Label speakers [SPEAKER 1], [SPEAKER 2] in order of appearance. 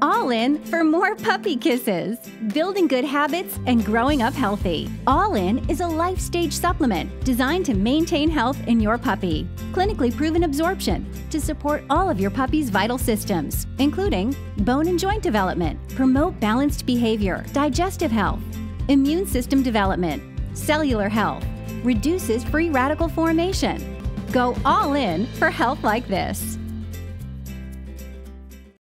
[SPEAKER 1] All in for more puppy kisses, building good habits, and growing up healthy. All in is a life stage supplement designed to maintain health in your puppy. Clinically proven absorption to support all of your puppy's vital systems, including bone and joint development, promote balanced behavior, digestive health, immune system development, cellular health, reduces free radical formation. Go all in for health like this.